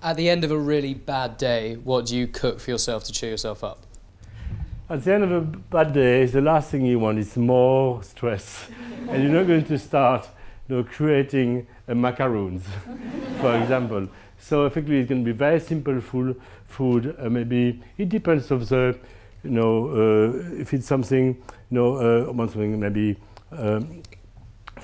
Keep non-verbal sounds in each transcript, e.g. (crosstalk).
At the end of a really bad day, what do you cook for yourself to cheer yourself up? At the end of a bad day, the last thing you want is more stress. (laughs) and you're not going to start you know, creating uh, macaroons, (laughs) for example. So effectively, it's going to be very simple food. Food, uh, maybe it depends of the, you know, uh, if it's something, you know, uh, something maybe um,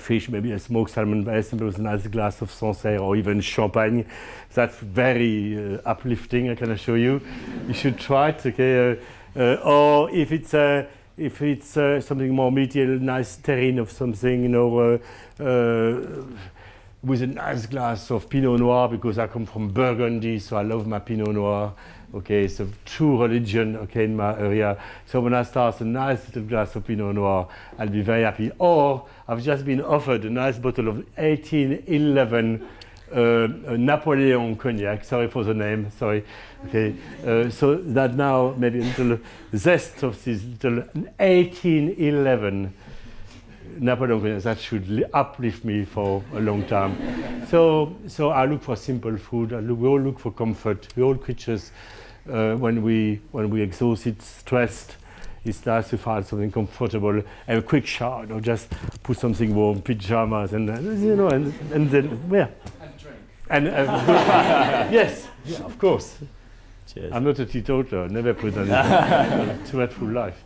fish, maybe a smoked salmon, simple with a nice glass of Sancerre or even champagne. That's very uh, uplifting, I can assure you. you should try it, okay? Uh, uh, or if it's uh, if it's uh, something more meaty, a nice terrine of something, you know, with a nice glass of Pinot Noir because I come from Burgundy, so I love my Pinot Noir. Okay, a true religion, okay, in my area. So when I start a nice little glass of Pinot Noir, I'll be very happy. Or I've just been offered a nice bottle of 1811 uh, Napoleon cognac. Sorry for the name. Sorry. Okay. Uh, so that now maybe a little zest of this little 1811 Napoleon cognac that should uplift me for a long time. so so I look for simple food. Look, we all look for comfort. We all creatures uh, when we when we exhausted, stressed. It's nice to find something comfortable and a quick shower, or just put something warm, pajamas, and uh, you know, and, and then yeah. And uh, (laughs) yes, yeah, of course. Cheers. I'm not a teetotaler. Never put on a (laughs) dreadful life.